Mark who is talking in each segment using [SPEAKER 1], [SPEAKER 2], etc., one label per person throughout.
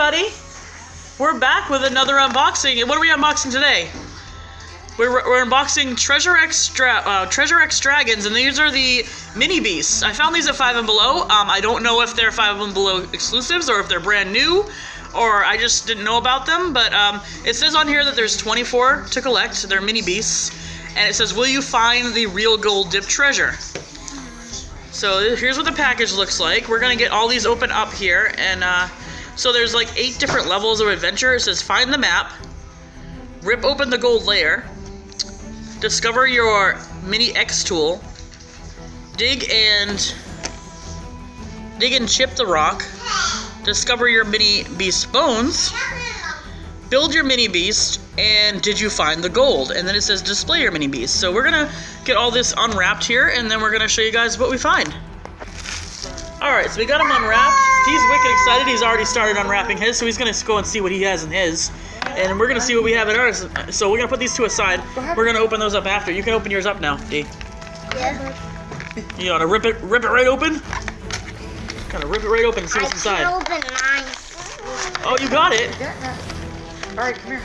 [SPEAKER 1] everybody. We're back with another unboxing. And what are we unboxing today? We're, we're unboxing Treasure X, uh, Treasure X Dragons, and these are the mini beasts. I found these at Five and Below. Um, I don't know if they're Five and Below exclusives or if they're brand new, or I just didn't know about them. But um, it says on here that there's 24 to collect. They're mini beasts, and it says, "Will you find the real gold dip treasure?" So here's what the package looks like. We're gonna get all these open up here, and uh, so there's like eight different levels of adventure. It says find the map, rip open the gold layer, discover your mini X tool, dig and dig and chip the rock, discover your mini beast bones, build your mini beast, and did you find the gold? And then it says display your mini beast. So we're gonna get all this unwrapped here, and then we're gonna show you guys what we find. All right, so we got him unwrapped. He's wicked excited. He's already started unwrapping his, so he's gonna go and see what he has in his. And we're gonna see what we have in ours. So we're gonna put these two aside. We're gonna open those up after. You can open yours up now, D.
[SPEAKER 2] Yeah.
[SPEAKER 1] You wanna rip it, rip it right open? Kind of rip it right open and see
[SPEAKER 2] I
[SPEAKER 1] what's
[SPEAKER 2] can
[SPEAKER 1] inside.
[SPEAKER 2] open mine.
[SPEAKER 1] Oh, you got it.
[SPEAKER 3] All right, come here.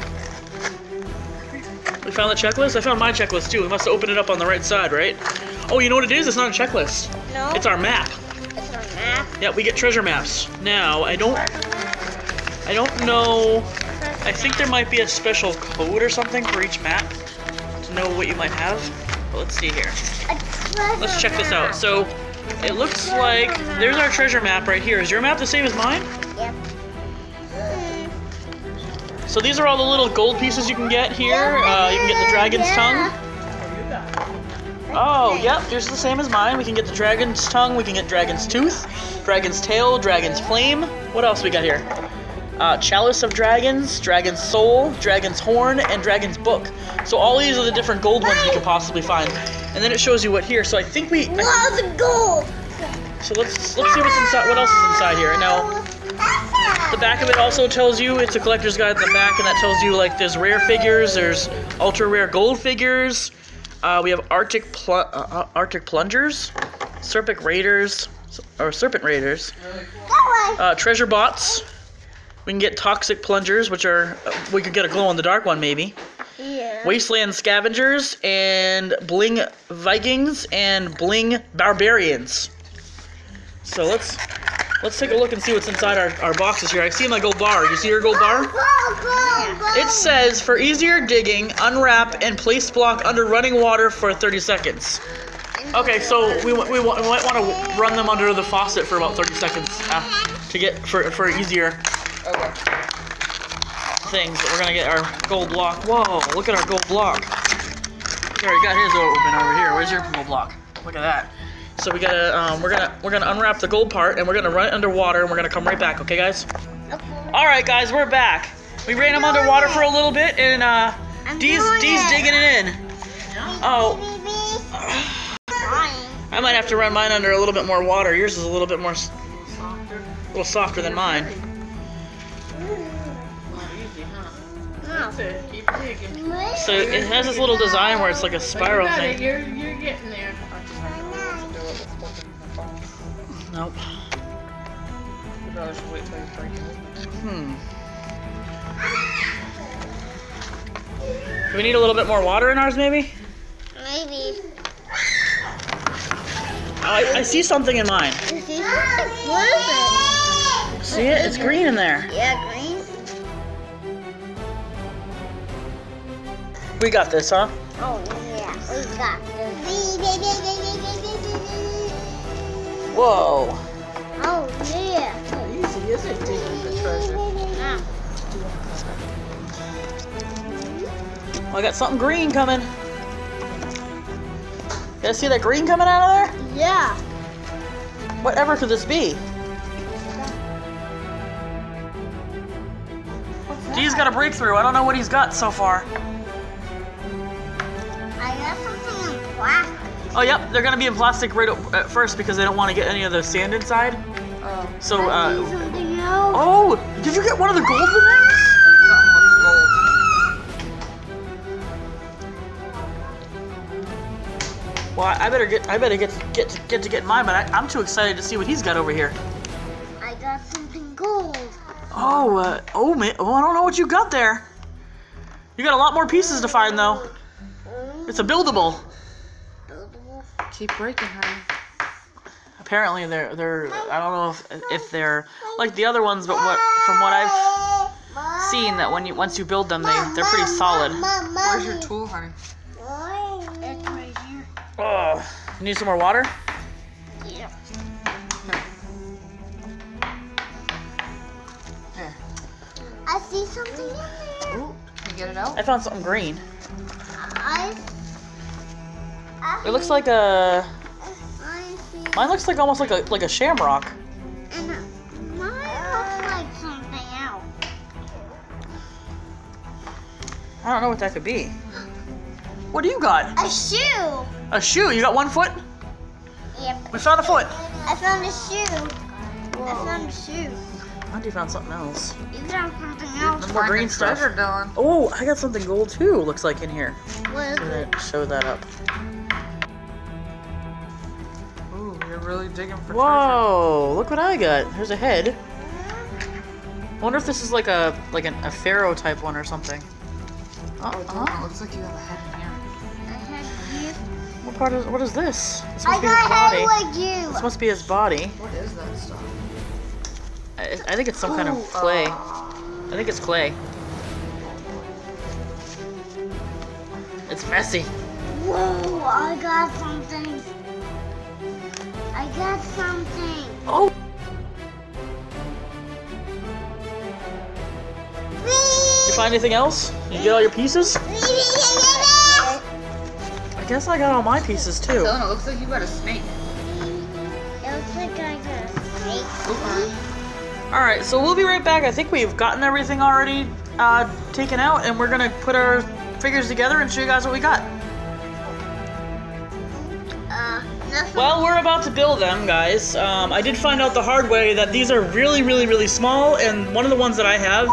[SPEAKER 1] We found the checklist. I found my checklist too. We must have opened it up on the right side, right? Oh, you know what it is? It's not a checklist.
[SPEAKER 2] No.
[SPEAKER 1] It's our map.
[SPEAKER 2] Map.
[SPEAKER 1] Yeah, we get treasure maps. Now, I don't I don't know. I think there might be a special code or something for each map to know what you might have. But let's see here. Let's check this out. So, it looks like there's our treasure map right here. Is your map the same as mine?
[SPEAKER 2] Yep.
[SPEAKER 1] So these are all the little gold pieces you can get here. Uh, you can get the dragon's tongue. Oh, yep, here's the same as mine. We can get the dragon's tongue, we can get dragon's tooth, dragon's tail, dragon's flame. What else we got here? Uh, chalice of dragons, dragon's soul, dragon's horn, and dragon's book. So all these are the different gold ones we could possibly find. And then it shows you what here. So I think we. I-
[SPEAKER 2] Lots of gold.
[SPEAKER 1] so let's let's see what's inside. What else is inside here? Now the back of it also tells you it's a collector's guide at the back, and that tells you like there's rare figures, there's ultra rare gold figures. Uh, we have Arctic pl- uh, uh, Arctic plungers, Serpent raiders, or serpent raiders, uh, treasure bots. We can get toxic plungers, which are uh, we could get a glow in the dark one maybe.
[SPEAKER 2] Yeah.
[SPEAKER 1] Wasteland scavengers and bling Vikings and bling barbarians. So let's let's take a look and see what's inside our, our boxes here. I see my gold bar. You see your gold bar? It says for easier digging, unwrap and place block under running water for 30 seconds. Okay, so we, we, we might want to run them under the faucet for about 30 seconds uh, to get for for easier things. But we're gonna get our gold block. Whoa! Look at our gold block. He already got his open over here. Where's your gold block? Look at that. So we gotta um, we're gonna we're gonna unwrap the gold part and we're gonna run it underwater and we're gonna come right back. Okay, guys? All right, guys, we're back. We ran them underwater for a little bit and uh,
[SPEAKER 2] I'm
[SPEAKER 1] Dee's Dee's
[SPEAKER 2] it.
[SPEAKER 1] digging it in. Oh, I might have to run mine under a little bit more water. Yours is a little bit more, s- a little softer than mine.
[SPEAKER 3] Not easy, huh?
[SPEAKER 2] No.
[SPEAKER 3] That's it. Keep digging.
[SPEAKER 1] So it has this little design where it's like a spiral
[SPEAKER 3] you got it.
[SPEAKER 1] thing.
[SPEAKER 3] You're, you're getting there.
[SPEAKER 1] Nope.
[SPEAKER 3] You probably should wait till you break it.
[SPEAKER 1] Hmm. Do we need a little bit more water in ours, maybe?
[SPEAKER 2] Maybe.
[SPEAKER 1] I, I see something in mine.
[SPEAKER 2] Is this what is it?
[SPEAKER 1] See it? It's green in there.
[SPEAKER 2] Yeah, green.
[SPEAKER 1] We got this, huh?
[SPEAKER 2] Oh yeah, we got this.
[SPEAKER 1] Whoa.
[SPEAKER 2] Oh yeah.
[SPEAKER 3] Not easy, is it, digging the treasure?
[SPEAKER 2] Now,
[SPEAKER 1] Oh, I got something green coming. You guys see that green coming out of there?
[SPEAKER 2] yeah.
[SPEAKER 1] Whatever could this be? Dee's got a breakthrough. I don't know what he's got so far. Oh, yep, they're gonna be in plastic right at first because they don't want to get any of the sand inside.
[SPEAKER 3] Oh,
[SPEAKER 1] So, uh,
[SPEAKER 2] need something else.
[SPEAKER 1] oh, did you get one of the golden rings?
[SPEAKER 3] something looks gold.
[SPEAKER 1] Well, I better get, I better get, get, to, get to get mine, but I, I'm too excited to see what he's got over here.
[SPEAKER 2] I got something gold.
[SPEAKER 1] Oh, uh, oh, man. Oh, I don't know what you got there. You got a lot more pieces to find, though. It's a buildable.
[SPEAKER 3] Keep breaking, honey.
[SPEAKER 1] Apparently, they're they're. I don't know if if they're like the other ones, but what from what I've seen, that when you once you build them, they they're pretty solid.
[SPEAKER 3] Where's your tool, honey?
[SPEAKER 2] It's right here.
[SPEAKER 1] Oh, need some more water?
[SPEAKER 2] Yeah.
[SPEAKER 3] Here.
[SPEAKER 2] I see something in there.
[SPEAKER 3] Ooh, can you get it out?
[SPEAKER 1] I found something green.
[SPEAKER 2] I. I
[SPEAKER 1] It looks like a. Mine looks like almost like a like a shamrock.
[SPEAKER 2] And uh, mine looks like something else.
[SPEAKER 1] I don't know what that could be. What do you got?
[SPEAKER 2] A shoe.
[SPEAKER 1] A shoe? You got one foot?
[SPEAKER 2] Yep.
[SPEAKER 1] We found a foot.
[SPEAKER 2] I found a shoe. I found a shoe.
[SPEAKER 1] Auntie found something else.
[SPEAKER 2] You found something else.
[SPEAKER 1] More green stuff. Oh, I got something gold too. Looks like in here.
[SPEAKER 2] What is
[SPEAKER 1] I'm
[SPEAKER 2] it?
[SPEAKER 1] gonna show that up.
[SPEAKER 3] Really digging for
[SPEAKER 1] Whoa! Look what I got. There's a head. I wonder if this is like a like an, a pharaoh type one or something. Uh,
[SPEAKER 3] treasure. Oh,
[SPEAKER 1] uh,
[SPEAKER 3] it looks like you have a head in here.
[SPEAKER 2] I had you.
[SPEAKER 1] what part is what is this? This
[SPEAKER 2] I
[SPEAKER 1] must be his body.
[SPEAKER 2] head like you.
[SPEAKER 1] This must be his body.
[SPEAKER 3] What is that stuff?
[SPEAKER 1] I, I think it's some kind of clay.
[SPEAKER 3] uh,
[SPEAKER 1] I think it's clay. It's messy.
[SPEAKER 2] Whoa! I got something. I got something.
[SPEAKER 1] Oh! You find anything else? You get all your pieces? I guess I got all my pieces too.
[SPEAKER 3] Dylan, it looks like you got a snake.
[SPEAKER 2] It looks like I got a snake.
[SPEAKER 3] Ooh.
[SPEAKER 1] Alright, so we'll be right back. I think we've gotten everything already uh, taken out, and we're gonna put our figures together and show you guys what we got. Well, we're about to build them, guys. Um, I did find out the hard way that these are really, really, really small, and one of the ones that I have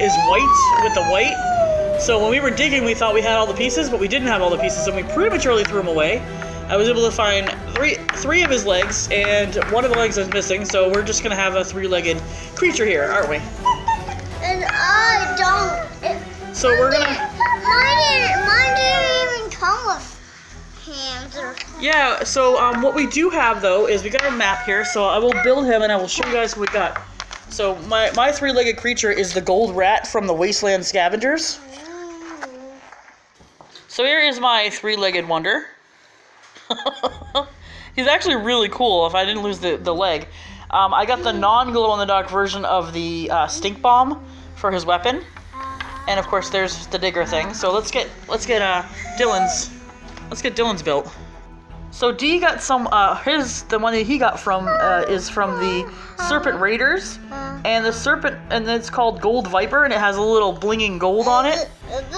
[SPEAKER 1] is white with the white. So when we were digging, we thought we had all the pieces, but we didn't have all the pieces, and we prematurely threw them away. I was able to find three three of his legs, and one of the legs is missing, so we're just gonna have a three-legged creature here, aren't we?
[SPEAKER 2] And I don't.
[SPEAKER 1] So we're gonna.
[SPEAKER 2] Mine didn't, mine didn't even come with
[SPEAKER 1] Yeah, so um, what we do have though is we got a map here, so I will build him and I will show you guys what we got. So my, my three-legged creature is the gold rat from the Wasteland Scavengers. So here is my three-legged wonder. He's actually really cool if I didn't lose the, the leg. Um, I got the non-glow-in-the-dark version of the uh, stink bomb for his weapon. And of course there's the digger thing. So let's get let's get uh Dylan's let's get Dylan's built. So D got some uh his the one that he got from uh, is from the Serpent Raiders. And the serpent and it's called Gold Viper and it has a little blinging gold on it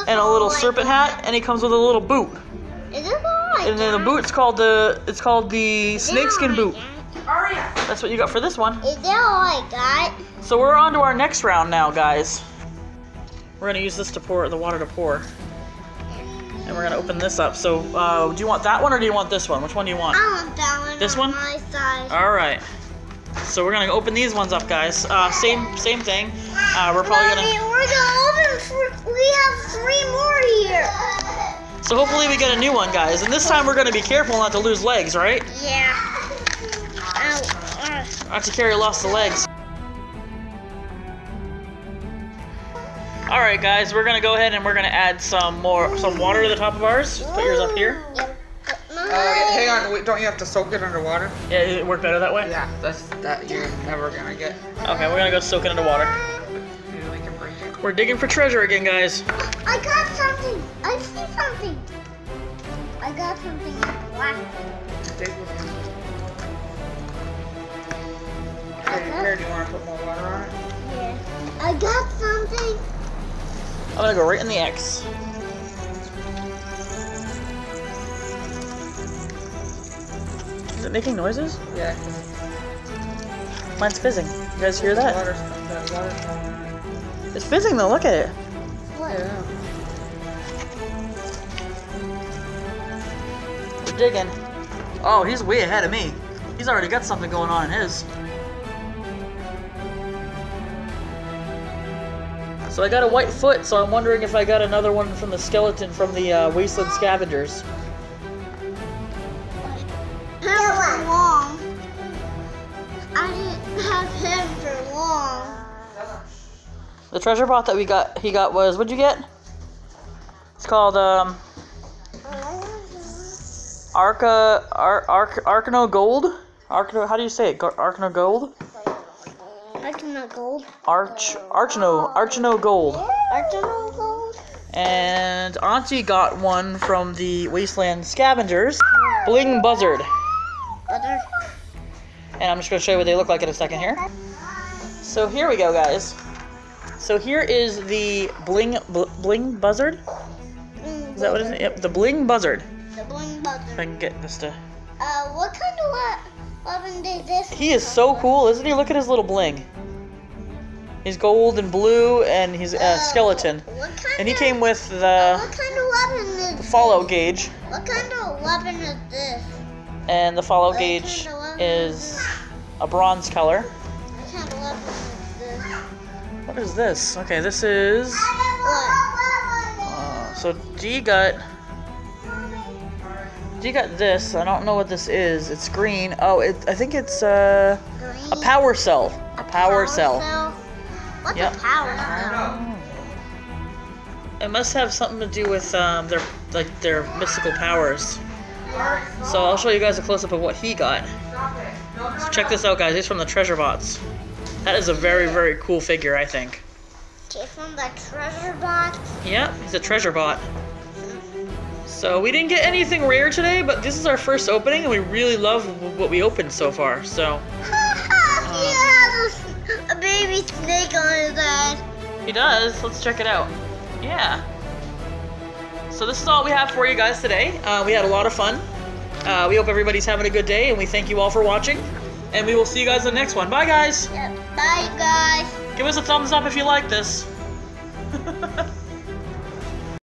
[SPEAKER 1] and a little serpent hat and it comes with a little boot. And then the boot's called the it's called the snakeskin boot. That's what you got for this one.
[SPEAKER 2] Is that all I got?
[SPEAKER 1] So we're on to our next round now, guys. We're gonna use this to pour the water to pour. And we're gonna open this up. So, uh, do you want that one or do you want this one? Which one do you want?
[SPEAKER 2] I want that one.
[SPEAKER 1] This
[SPEAKER 2] on
[SPEAKER 1] one?
[SPEAKER 2] My side.
[SPEAKER 1] All right. So we're gonna open these ones up, guys. Uh, same same thing. Uh, we're probably
[SPEAKER 2] Mommy,
[SPEAKER 1] gonna.
[SPEAKER 2] we're gonna open. We have three more here.
[SPEAKER 1] So hopefully we get a new one, guys. And this time we're gonna be careful not to lose legs, right?
[SPEAKER 2] Yeah. Ow.
[SPEAKER 1] Not to carry lost the legs. All right, guys. We're gonna go ahead and we're gonna add some more some water to the top of ours. Just put yours up here.
[SPEAKER 3] Uh, hang on, wait, don't you have to soak it underwater?
[SPEAKER 1] Yeah, it worked better that way.
[SPEAKER 3] Yeah, that's that you're never gonna get.
[SPEAKER 1] Okay, we're gonna go soak it into water.
[SPEAKER 3] We can break it.
[SPEAKER 1] We're digging for treasure again, guys.
[SPEAKER 2] I got something. I see something. I got something black.
[SPEAKER 3] Dig with it. Okay, here, do you want to put more water on it?
[SPEAKER 2] Yeah. I got something.
[SPEAKER 1] I'm gonna go right in the X. Is it making noises?
[SPEAKER 3] Yeah.
[SPEAKER 1] Mine's fizzing. You guys hear that?
[SPEAKER 3] Water's, that water's coming on.
[SPEAKER 1] It's fizzing though, look at it.
[SPEAKER 2] What?
[SPEAKER 3] Yeah.
[SPEAKER 1] We're digging. Oh, he's way ahead of me. He's already got something going on in his. So I got a white foot, so I'm wondering if I got another one from the skeleton from the uh, Wasteland Scavengers.
[SPEAKER 2] Him long. I didn't have him for long.
[SPEAKER 1] The treasure bot that we got, he got was, what'd you get? It's called, um, Arca, Ar, Arc, Arcano Gold? Arcano, how do you say it? Gar- Arcano Gold?
[SPEAKER 2] Arcano gold.
[SPEAKER 1] Arch, Archano, Archano Gold.
[SPEAKER 2] Arcano gold.
[SPEAKER 1] And Auntie got one from the Wasteland Scavengers, Bling Buzzard.
[SPEAKER 2] Buzzard.
[SPEAKER 1] And I'm just going to show you what they look like in a second here. So here we go, guys. So here is the Bling bl- Bling Buzzard. Is that what it is? Yep, the Bling Buzzard.
[SPEAKER 2] The bling
[SPEAKER 1] If I can get this to.
[SPEAKER 2] Uh, what kind of we- weapon did this?
[SPEAKER 1] He is so cool, isn't he? Look at his little bling. He's gold and blue, and he's a skeleton.
[SPEAKER 2] What kind
[SPEAKER 1] And he came with the
[SPEAKER 2] What kind of weapon is the
[SPEAKER 1] Fallout gauge,
[SPEAKER 2] What kind of weapon is this?
[SPEAKER 1] and the Fallout
[SPEAKER 2] What
[SPEAKER 1] gauge
[SPEAKER 2] kind of
[SPEAKER 1] is a bronze color.
[SPEAKER 2] What kind of weapon is this?
[SPEAKER 1] What is this? Okay, this is. Uh, so G got. G got this. I don't know what this is. It's green. Oh, it. I think it's uh, a power cell. A power cell.
[SPEAKER 2] What's
[SPEAKER 1] Yep.
[SPEAKER 2] a power cell?
[SPEAKER 1] It must have something to do with um, their like their mystical powers. So I'll show you guys a close up of what he got. So check this out, guys. He's from the Treasure Bots. That is a very very cool figure, I think.
[SPEAKER 2] Okay, from the treasure box.
[SPEAKER 1] Yep, he's a Treasure Bot. So we didn't get anything rare today, but this is our first opening, and we really love what we opened so far. So
[SPEAKER 2] he has a, a baby snake on his head.
[SPEAKER 1] he does. Let's check it out. Yeah. So this is all we have for you guys today. Uh, we had a lot of fun. Uh, we hope everybody's having a good day, and we thank you all for watching. And we will see you guys in the next one. Bye, guys.
[SPEAKER 2] Yep. Bye, guys.
[SPEAKER 1] Give us a thumbs up if you like this.